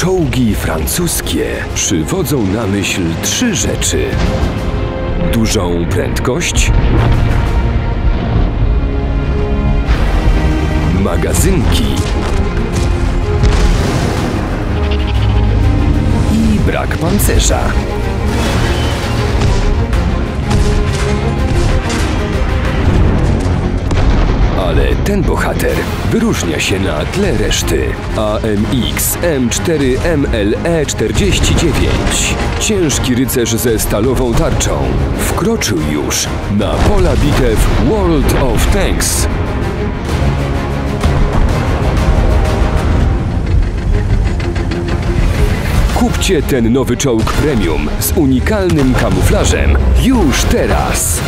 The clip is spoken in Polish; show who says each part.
Speaker 1: Czołgi francuskie przywodzą na myśl trzy rzeczy: dużą prędkość, magazynki. I brak pancerza. Ten bohater wyróżnia się na tle reszty. AMX M4 MLE 49. Ciężki rycerz ze stalową tarczą. Wkroczył już na pola bitew World of Tanks. Kupcie ten nowy czołg premium z unikalnym kamuflażem już teraz.